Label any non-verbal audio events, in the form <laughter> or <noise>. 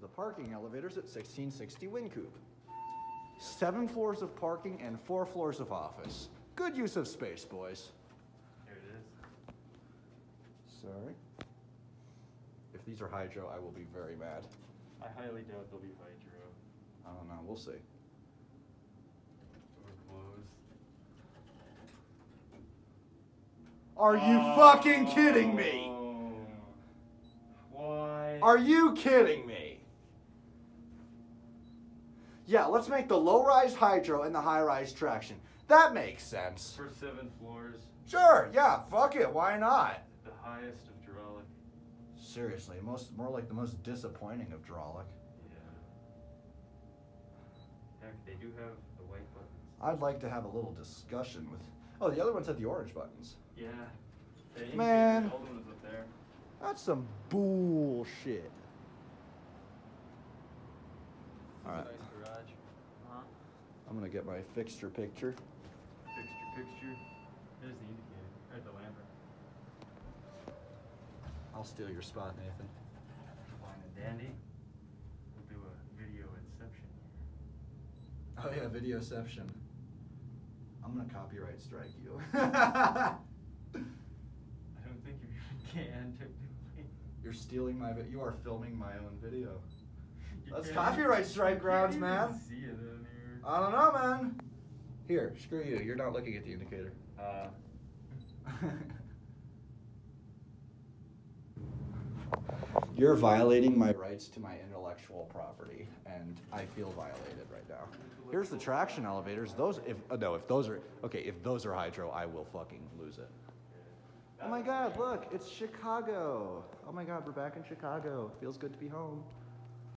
the parking elevators at 1660 Wynkoop. Seven floors of parking and four floors of office. Good use of space, boys. Here it is. Sorry. If these are hydro, I will be very mad. I highly doubt they'll be hydro. I don't know. We'll see. Door closed. Are you fucking kidding me? Oh. Why? Are you kidding me? Yeah, let's make the low rise hydro and the high rise traction. That makes sense. For seven floors, Sure, yeah, fuck it, why not? the highest of Duralic. Seriously, most more like the most disappointing of Drolic. Yeah. Heck, they do have the white buttons. I'd like to have a little discussion with. Oh, the other ones had the orange buttons. Yeah. Man. The old one up there. That's some bullshit. This Alright. is a nice garage. Huh? I'm gonna get my fixture picture. Fixture, fixture. There's the indicator. Or the lamp. I'll steal your spot, Nathan. Fine and dandy. We'll do a video inception here. Oh yeah, videoception. I'm gonna copyright strike you. <laughs> I don't think you <laughs> can technically. You're stealing my. You are filming my own video. You That's copyright strike grounds, man. even See it in here. I don't know, man. Here, screw you. You're not looking at the indicator. Uh, <laughs> You're violating my rights to my intellectual property, and I feel violated right now. Here's the traction elevators. Those, if uh, no, if those are okay, if those are hydro, I will fucking lose it. Oh my God! Look, it's Chicago. Oh my God, we're back in Chicago. Feels good to be home.